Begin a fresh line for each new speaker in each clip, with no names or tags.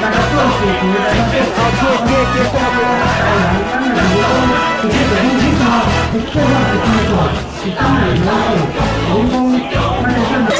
大家做主题大家
做
好链
接最后一个大
家来单的员工你是普通机器吗你是最后一个你的员工员工
单
买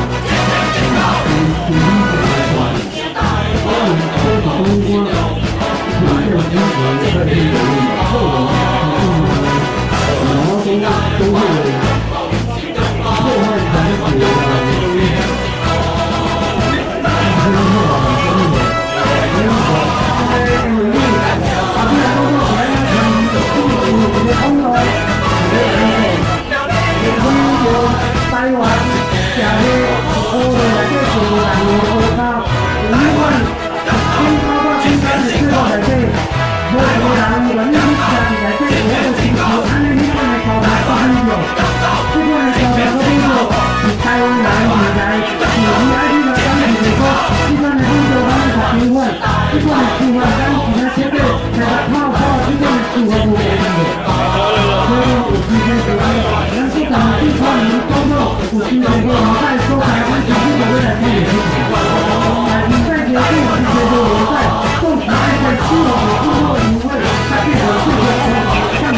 一般的运作方式是规范，一般的是规咱们是其他设备
开
发，包括这个也是综的。所以说
有
时就时间，是咱们
一说一说
到，有新工，再说们自己。在的，我
们在后再在新工作工作，因是的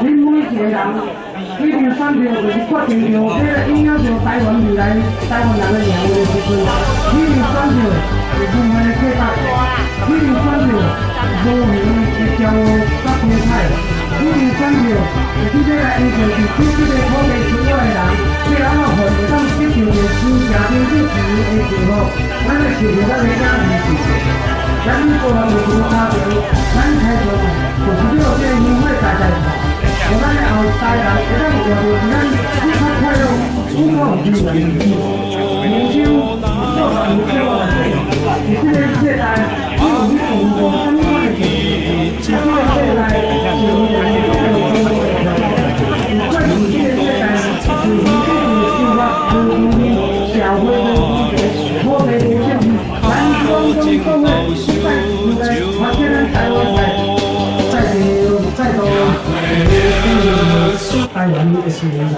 内容有关，就
是。
一零三票就是决
定着这个影响着
台湾
未来台湾人的命运的时阵，一零三票
是
无限的价值，一零三票无形的骄傲甲风采，一零三票是这个应该是对这个土地生活的人，这安怎会会当得到着新社会支持的时候，咱就受到咱的压力是啥？咱个人有什么差别？咱开始就是要这个社会大家好。我台湾的新人，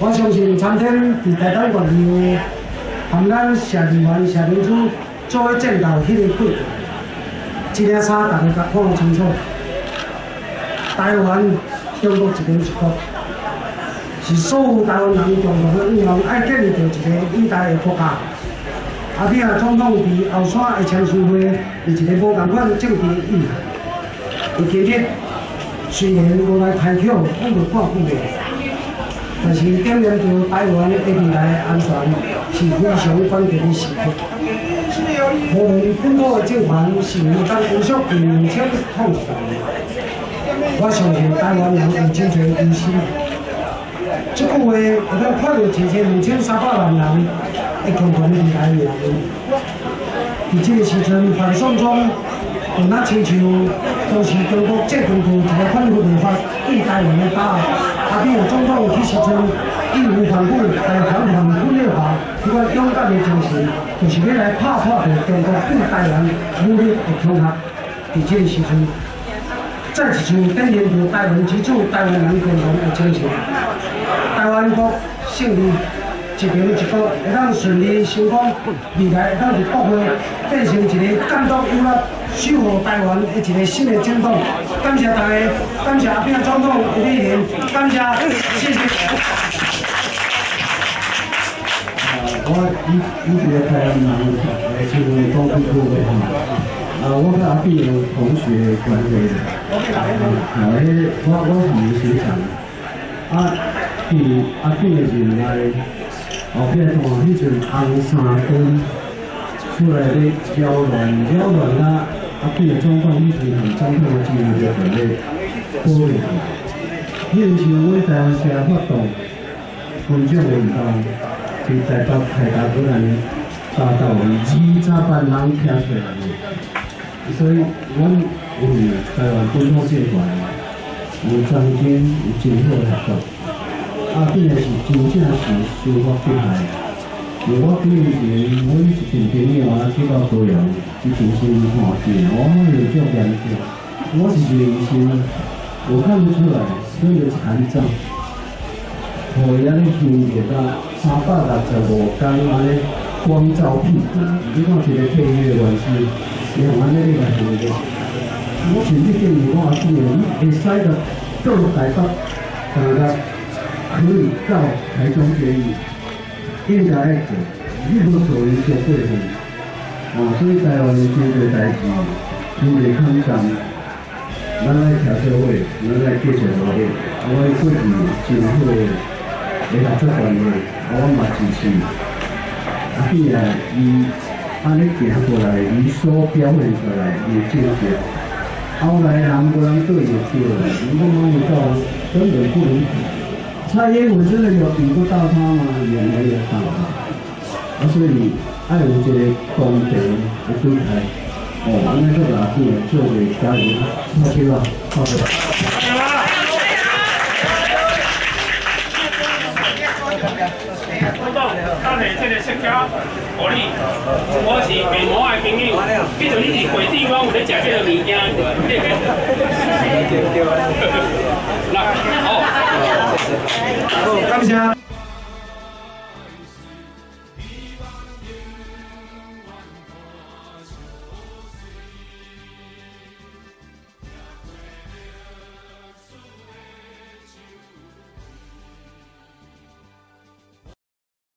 我相信餐厅伫台湾愿意含咱社议员、社民主做伙战斗迄个过程，这领衫大家看清楚。台湾中国一边一国，是所有台湾人共同的愿望，爱建立着一个伟大的国家。阿扁总统伫后山的签书会，是一个无共款政治的意义。伊今日。虽然我来开票，我们看不了，但是点亮着台湾的未来安全是非常关键的时刻。我们本土的政权是有当继续并且抗战。我相信台湾人会真侪支持。这句话会当看到一千两千三百万人会共同未来的命运。伫这个时阵，反送中。有那亲像，都是中国这中国一个反复无法对台湾的打压。阿扁总统迄时阵义无反顾来反反分裂化，这个勇敢的精神，就是要来怕怕的中国对台湾武力的恐吓。伫这个时阵，再一次展现着台湾之主、台湾人共同的精神。台湾国胜利。一平一国会当顺利成功，未来会当是国会变成一个监督有力、守护台湾的一个新的总统。感谢。大家，感谢。阿扁总统的莅临，感谢，谢。谢。
我以以前台湾人来是高中部的哈，啊，我跟阿扁有同学关系的，啊，迄我我是学长，啊，伫阿扁的人来。后壁看迄阵红衫军出来咧扰乱，扰乱啊！啊，变总统以前很总统的机会就在咧保护。迄阵时，阮台湾社发动分众运动，伫台北开大过来达到二十万人听出来的。所以，阮为台湾本土政权有曾经有真好合作。啊，变的是真正是司法迫害。如我几年前，阮一群朋友啊去到高阳，去重新看见，我有足严重。我是一个医生，我看不出来，那个残障，我遐咧休业啊，三百六十五天安尼光照屁股，你看一个配乐老师，你用安尼来做的。我前几建议我阿弟，你会使个到台北，大家。可以到台中监狱，应该爱做，你无做伊就过分。哦，所以台湾的这个代志，因为抗战，咱来调社会，咱来继续努力。我过去真好，会合作团队，我嘛支持。啊，既然伊安尼行过来，伊所表现出来伊正直，后来人无人对伊叫，如果冇有到，根本不能。蔡英文真的有比不到他吗？也没有到。啊，所以爱有一个公平的对待，哦，安尼做下去，做为家人，好去了，好去了。总统，咱
下这个社交福利，我是美魔的朋友，记住你是会地方有咧食这个物件，那好。
感谢。